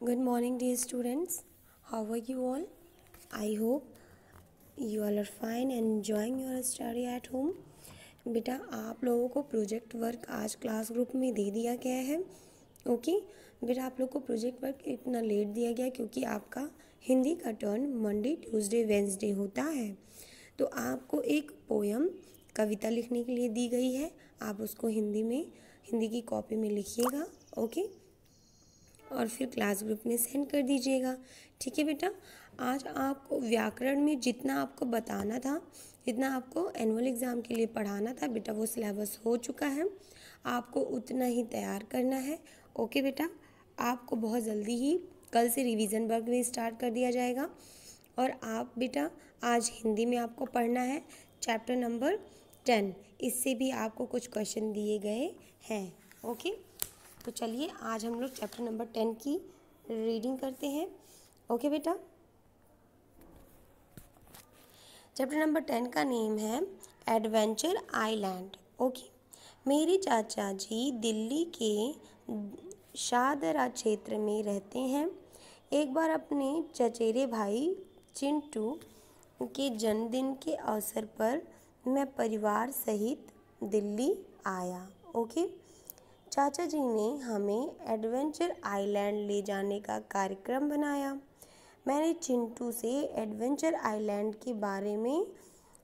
Good morning, dear students. How are you all? I hope you all are fine and enjoying your study at home. बेटा आप लोगों को project work आज class group में दे दिया गया है ओके बेटा आप लोग को प्रोजेक्ट वर्क इतना लेट दिया गया क्योंकि आपका हिंदी का टर्न मंडे ट्यूसडे वेंसडे होता है तो आपको एक पोयम कविता लिखने के लिए दी गई है आप उसको हिंदी में हिंदी की कॉपी में लिखिएगा ओके और फिर क्लास ग्रुप में सेंड कर दीजिएगा। ठीक है बेटा? आज आपको व्याकरण में जितना आपको बताना था, जितना आपको एनुअल एग्ज़ाम के लिए पढ़ाना था, बेटा वो सिलेबस हो चुका है। आपको उतना ही तैयार करना है। ओके बेटा? आपको बहुत जल्दी ही कल से रिवीजन वर्क भी स्टार्ट कर दिया जाएगा। और आप बेटा, आज हिंदी में आपको पढ़ना है चैप्टर नंबर टेन इससे भी आपको कुछ क्वेश्चन दिए गए हैं। ओके तो चलिए, आज हम लोग चैप्टर नंबर टेन की रीडिंग करते हैं। ओके बेटा? चैप्टर नंबर टेन का नेम है एडवेंचर आइलैंड ओके मेरे चाचा जी दिल्ली के शाहदरा क्षेत्र में रहते हैं। एक बार अपने चचेरे भाई चिंटू के जन्मदिन के अवसर पर मैं परिवार सहित दिल्ली आया। ओके चाचा जी ने हमें एडवेंचर आइलैंड ले जाने का कार्यक्रम बनाया। मैंने चिंटू से एडवेंचर आइलैंड के बारे में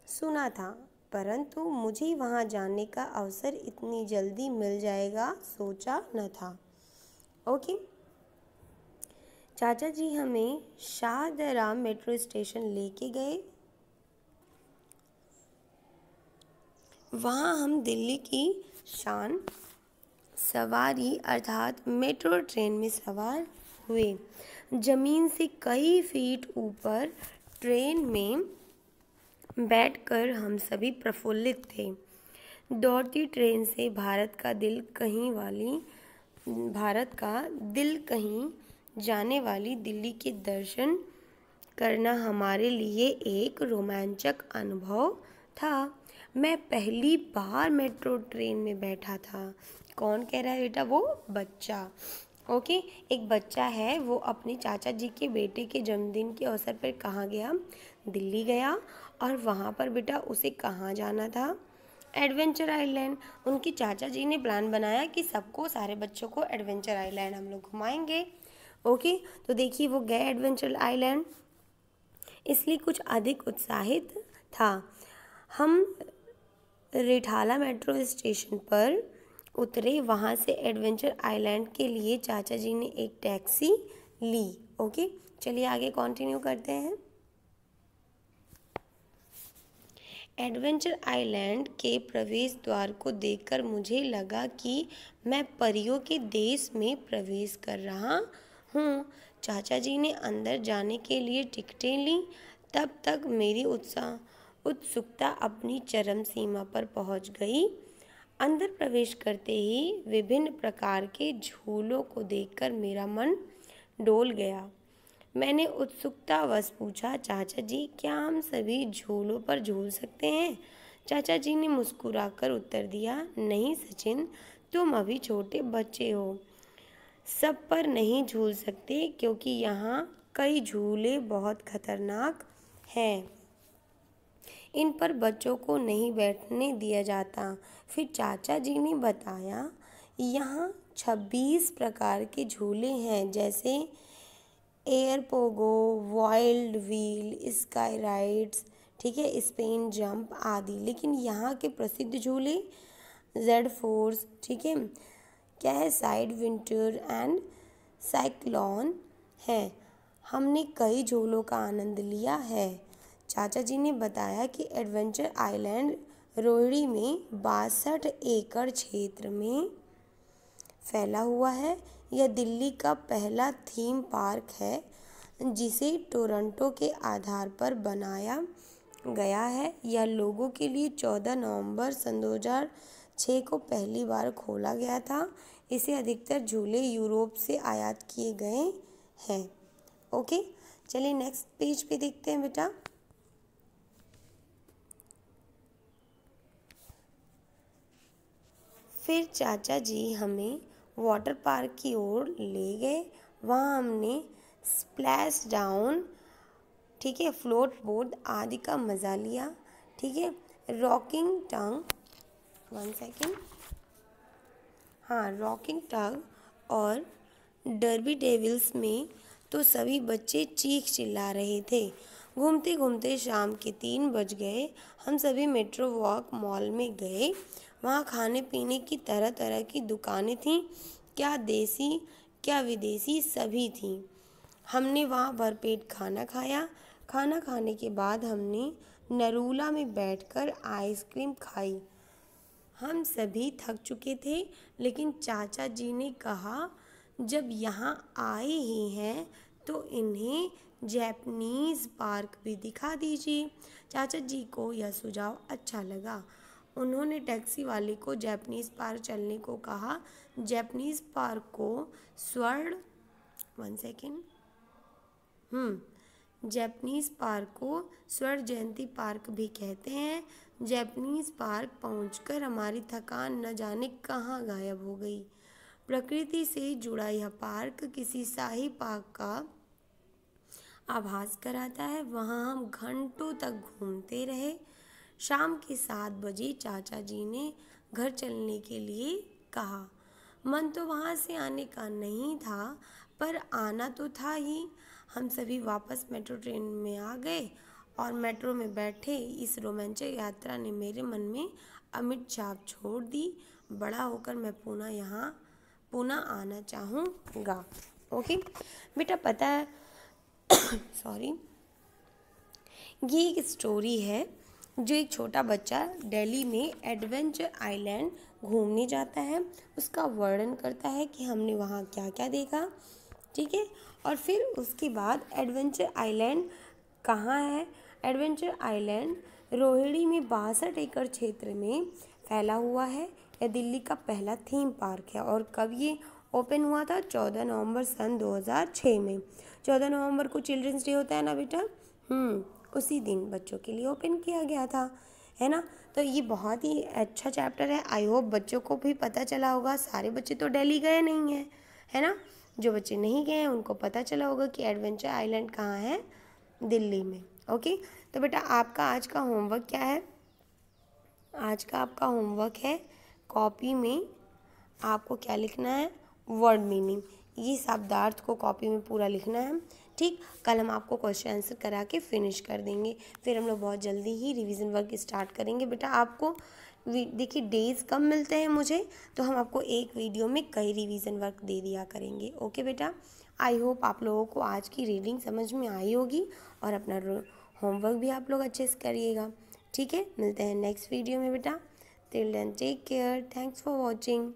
सुना था, परंतु मुझे वहाँ जाने का अवसर इतनी जल्दी मिल जाएगा सोचा न था। ओके। चाचा जी हमें शाहदरा मेट्रो स्टेशन लेके गए। वहाँ हम दिल्ली की शान सवारी, अर्थात मेट्रो ट्रेन में सवार हुए। ज़मीन से कई फीट ऊपर ट्रेन में बैठकर हम सभी प्रफुल्लित थे। दौड़ती ट्रेन से भारत का दिल कहीं वाली, भारत का दिल कहीं जाने वाली दिल्ली के दर्शन करना हमारे लिए एक रोमांचक अनुभव था। मैं पहली बार मेट्रो ट्रेन में बैठा था। कौन कह रहा है बेटा? वो बच्चा। ओके? एक बच्चा है, वो अपने चाचा जी के बेटे के जन्मदिन के अवसर पर कहाँ गया? दिल्ली गया। और वहाँ पर बेटा उसे कहाँ जाना था? Adventure island. उनके चाचा जी ने प्लान बनाया कि सबको, सारे बच्चों को एडवेंचर आइलैंड हम लोग घुमाएँगे। ओके? तो देखिए, वो गए एडवेंचर आइलैंड। इसलिए कुछ अधिक उत्साहित था। हम रिठाला मेट्रो स्टेशन पर उतरे वहाँ से एडवेंचर आइलैंड के लिए चाचा जी ने एक टैक्सी ली, ओके? चलिए आगे कंटिन्यू करते हैं। एडवेंचर आइलैंड के प्रवेश द्वार को देखकर मुझे लगा कि मैं परियों के देश में प्रवेश कर रहा हूँ। चाचा जी ने अंदर जाने के लिए टिकटें ली, तब तक मेरी उत्साह उत्सुकता अपनी चरम सीमा पर पहुँच गई। अंदर प्रवेश करते ही विभिन्न प्रकार के झूलों को देखकर मेरा मन डोल गया। मैंने उत्सुकतावश पूछा, चाचा जी, क्या हम सभी झूलों पर झूल सकते हैं? चाचा जी ने मुस्कुराकर उत्तर दिया, नहीं सचिन, तुम अभी छोटे बच्चे हो। सब पर नहीं झूल सकते क्योंकि यहाँ कई झूले बहुत खतरनाक हैं। इन पर बच्चों को नहीं बैठने दिया जाता। फिर चाचा जी ने बताया, यहाँ छब्बीस प्रकार के झूले हैं, जैसे air pogo, wild wheel, sky rides, ठीक है, स्पेन जंप आदि। लेकिन यहाँ के प्रसिद्ध झूले, जेड फोर्स, ठीक है, क्या है, साइड विंटर एंड साइक्लोन है। हमने कई झूलों का आनंद लिया है। चाचा जी ने बताया कि एडवेंचर आइलैंड रोहिणी में बासठ एकड़ क्षेत्र में फैला हुआ है। यह दिल्ली का पहला थीम पार्क है, जिसे टोरंटो के आधार पर बनाया गया है। यह लोगों के लिए 14 नवंबर सन 2006 को पहली बार खोला गया था। इसे अधिकतर झूले यूरोप से आयात किए गए हैं। ओके, चलिए नेक्स्ट पेज पे देखते हैं बेटा। फिर चाचा जी हमें वाटर पार्क की ओर ले गए। वहाँ हमने स्प्लैश डाउन ठीक है फ्लोट बोर्ड आदि का मज़ा लिया, ठीक है। रॉकिंग टंग वन सेकेंड हाँ रॉकिंग टग और डरबी डेविल्स में तो सभी बच्चे चीख चिल्ला रहे थे। घूमते घूमते शाम के तीन बज गए। हम सभी मेट्रो वॉक मॉल में गए। वहाँ खाने पीने की तरह तरह की दुकानें थीं। क्या देसी, क्या विदेशी सभी थीं। हमने वहाँ भरपेट खाना खाया। खाना खाने के बाद हमने नरूला में बैठकर आइसक्रीम खाई। हम सभी थक चुके थे, लेकिन चाचा जी ने कहा, जब यहाँ आए ही हैं तो इन्हें जैपनीज़ पार्क भी दिखा दीजिए। चाचा जी को यह सुझाव अच्छा लगा। उन्होंने टैक्सी वाले को जैपनीज़ पार्क चलने को कहा। जैपनीज़ पार्क को Swarna one second hmm Japanese park को स्वर्ण जयंती पार्क भी कहते हैं। जैपनीज़ पार्क पहुंचकर हमारी थकान न जाने कहाँ गायब हो गई। प्रकृति से जुड़ा यह पार्क किसी शाही पार्क का आभास कराता है। वहाँ हम घंटों तक घूमते रहे। शाम के सात बजे चाचा जी ने घर चलने के लिए कहा। मन तो वहाँ से आने का नहीं था, पर आना तो था ही। हम सभी वापस मेट्रो ट्रेन में आ गए और मेट्रो में बैठे इस रोमांचक यात्रा ने मेरे मन में अमिट छाप छोड़ दी। बड़ा होकर मैं पुनः यहाँ, पुनः आना चाहूँगा। ओके? बेटा पता है, सॉरी, ये एक स्टोरी है। जो एक छोटा बच्चा दिल्ली में एडवेंचर आइलैंड घूमने जाता है, उसका वर्णन करता है कि हमने वहाँ क्या क्या देखा, ठीक है? और फिर उसके बाद एडवेंचर आइलैंड कहाँ है? एडवेंचर आइलैंड रोहिणी में बासठ एकड़ क्षेत्र में फैला हुआ है। यह दिल्ली का पहला थीम पार्क है और कब ये ओपन हुआ था? चौदह नवंबर सन 2006 में। चौदह नवंबर को चिल्ड्रंस डे होता है ना बेटा? हम्म। उसी दिन बच्चों के लिए ओपन किया गया था, है ना? तो ये बहुत ही अच्छा चैप्टर है। आई होप बच्चों को भी पता चला होगा। सारे बच्चे तो डेली गए नहीं हैं, है ना? जो बच्चे नहीं गए हैं, उनको पता चला होगा कि एडवेंचर आइलैंड कहाँ है? दिल्ली में ओके तो बेटा, आपका आज का होमवर्क क्या है? आज का आपका होमवर्क है कॉपी में आपको क्या लिखना है? वर्ड मीनिंग ये शब्दार्थ को कॉपी में पूरा लिखना है। ठीक? कल हम आपको क्वेश्चन आंसर करा के फिनिश कर देंगे। फिर हम लोग बहुत जल्दी ही रिवीजन वर्क स्टार्ट करेंगे। बेटा, आपको देखिए डेज़ कम मिलते हैं मुझे तो हम आपको एक वीडियो में कई रिवीजन वर्क दे दिया करेंगे। ओके बेटा? आई होप आप लोगों को आज की रीडिंग समझ में आई होगी और अपना होमवर्क भी आप लोग अच्छे से करिएगा। ठीक है? मिलते हैं नेक्स्ट वीडियो में, बेटा। Till then take care thanks for watching